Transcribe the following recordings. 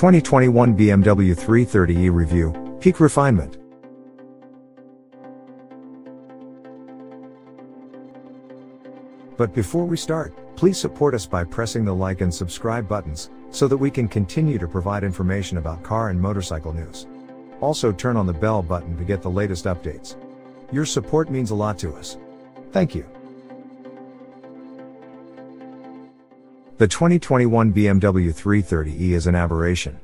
2021 BMW 330e Review, Peak Refinement. But before we start, please support us by pressing the like and subscribe buttons, so that we can continue to provide information about car and motorcycle news. Also turn on the bell button to get the latest updates. Your support means a lot to us. Thank you. The 2021 BMW 330e is an aberration.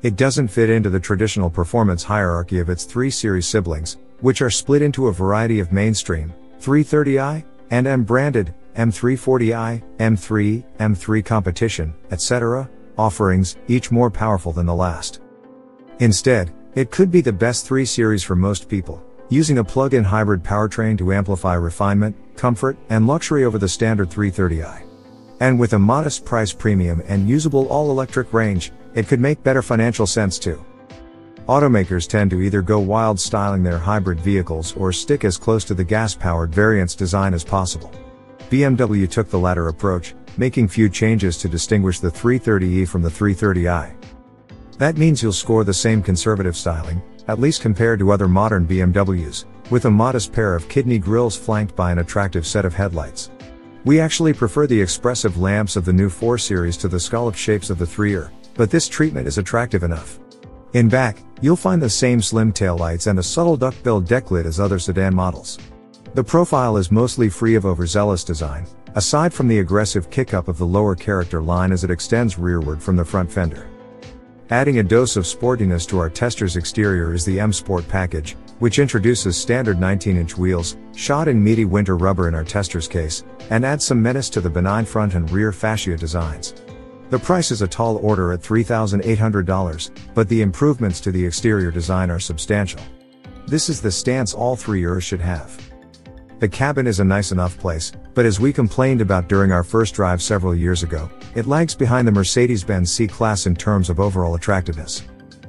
It doesn't fit into the traditional performance hierarchy of its 3 Series siblings, which are split into a variety of mainstream, 330i, and M branded, M340i, M3, M3 competition, etc., offerings, each more powerful than the last. Instead, it could be the best 3 Series for most people, using a plug-in hybrid powertrain to amplify refinement, comfort, and luxury over the standard 330i. And with a modest price premium and usable all-electric range, it could make better financial sense too. Automakers tend to either go wild styling their hybrid vehicles or stick as close to the gas-powered variant's design as possible. BMW took the latter approach, making few changes to distinguish the 330e from the 330i. That means you'll score the same conservative styling, at least compared to other modern BMWs, with a modest pair of kidney grills flanked by an attractive set of headlights. We actually prefer the expressive lamps of the new 4 Series to the scallop shapes of the 3er, but this treatment is attractive enough. In back, you'll find the same slim taillights and a subtle duckbill deck lid as other sedan models. The profile is mostly free of overzealous design, aside from the aggressive kick-up of the lower character line as it extends rearward from the front fender. Adding a dose of sportiness to our tester's exterior is the M Sport package, which introduces standard 19-inch wheels, shod in meaty winter rubber in our tester's case, and adds some menace to the benign front and rear fascia designs. The price is a tall order at $3,800, but the improvements to the exterior design are substantial. This is the stance all three ERs should have. The cabin is a nice enough place, but as we complained about during our first drive several years ago, it lags behind the Mercedes-Benz C-Class in terms of overall attractiveness.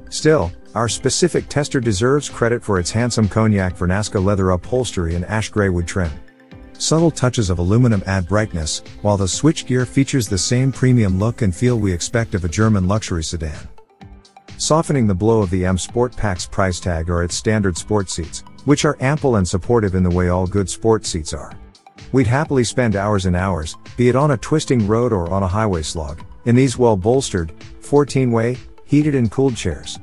Still, our specific tester deserves credit for its handsome cognac Vernasca leather upholstery and ash gray wood trim. Subtle touches of aluminum add brightness, while the switchgear features the same premium look and feel we expect of a German luxury sedan. Softening the blow of the M Sport Pack's price tag are its standard sport seats, which are ample and supportive in the way all good sport seats are. We'd happily spend hours and hours, be it on a twisting road or on a highway slog, in these well bolstered, 14 way, heated and cooled chairs.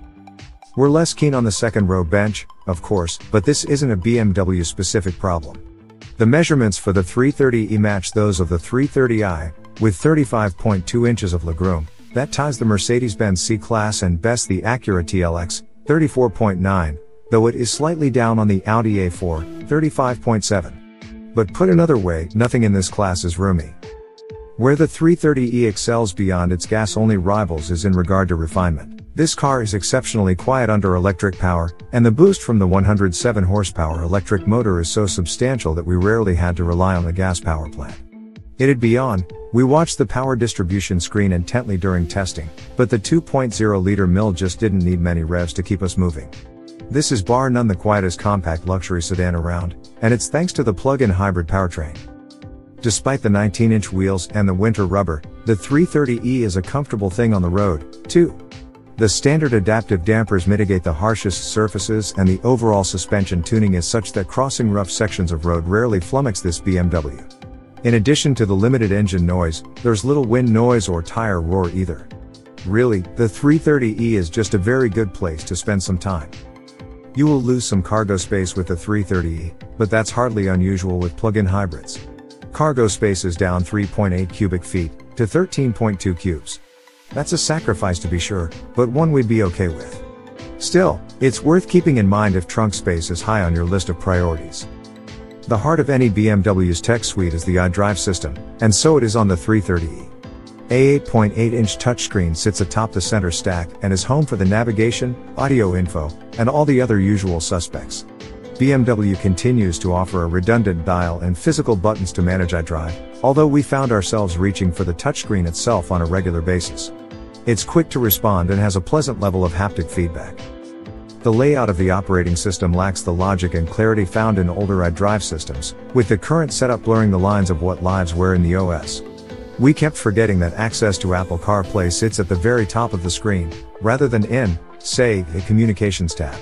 We're less keen on the second row bench, of course, but this isn't a BMW specific problem. The measurements for the 330e match those of the 330i, with 35.2 inches of legroom, that ties the Mercedes-Benz C-Class and best the Acura TLX, 34.9, though it is slightly down on the Audi A4, 35.7. But put another way, nothing in this class is roomy. Where the 330e excels beyond its gas-only rivals is in regard to refinement. This car is exceptionally quiet under electric power, and the boost from the 107 horsepower electric motor is so substantial that we rarely had to rely on the gas power plant. It'd be on, we watched the power distribution screen intently during testing, but the 2.0 liter mill just didn't need many revs to keep us moving. This is bar none the quietest compact luxury sedan around, and it's thanks to the plug-in hybrid powertrain. Despite the 19-inch wheels and the winter rubber, the 330e is a comfortable thing on the road, too. The standard adaptive dampers mitigate the harshest surfaces and the overall suspension tuning is such that crossing rough sections of road rarely flummox this BMW. In addition to the limited engine noise, there's little wind noise or tire roar either. Really, the 330e is just a very good place to spend some time. You will lose some cargo space with the 330e, but that's hardly unusual with plug-in hybrids. Cargo space is down 3.8 cubic feet to 13.2 cubes. That's a sacrifice to be sure, but one we'd be okay with. Still, it's worth keeping in mind if trunk space is high on your list of priorities. The heart of any BMW's tech suite is the iDrive system, and so it is on the 330e. A 8.8 inch touchscreen sits atop the center stack and is home for the navigation, audio info, and all the other usual suspects. BMW continues to offer a redundant dial and physical buttons to manage iDrive, although we found ourselves reaching for the touchscreen itself on a regular basis. It's quick to respond and has a pleasant level of haptic feedback. The layout of the operating system lacks the logic and clarity found in older iDrive systems, with the current setup blurring the lines of what lives where in the OS. We kept forgetting that access to Apple CarPlay sits at the very top of the screen, rather than in, say, a communications tab.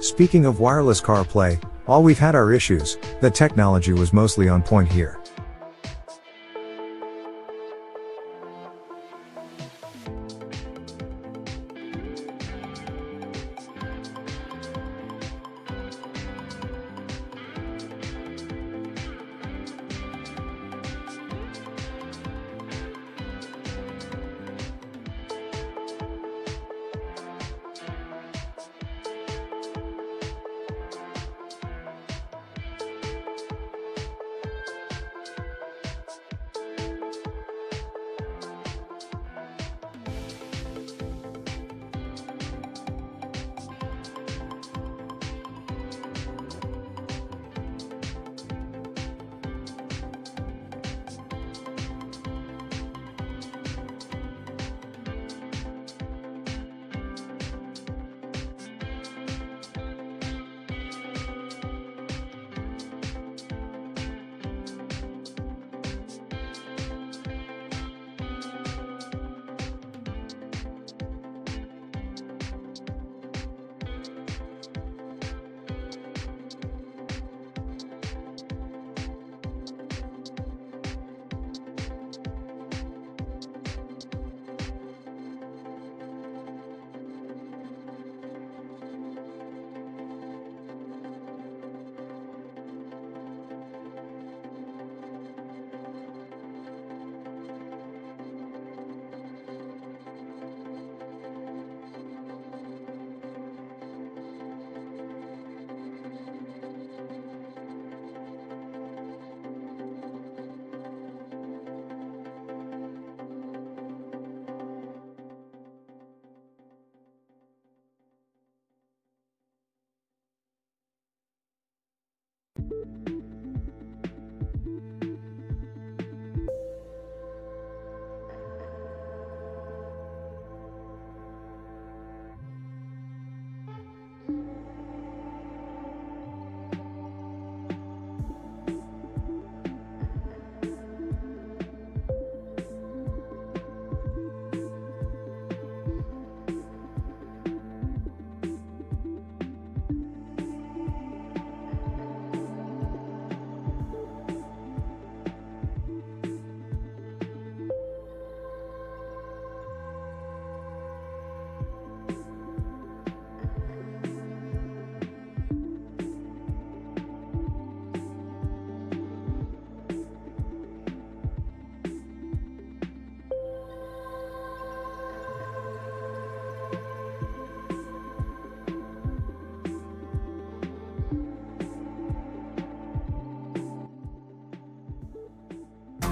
Speaking of wireless CarPlay, all we've had are issues, the technology was mostly on point here.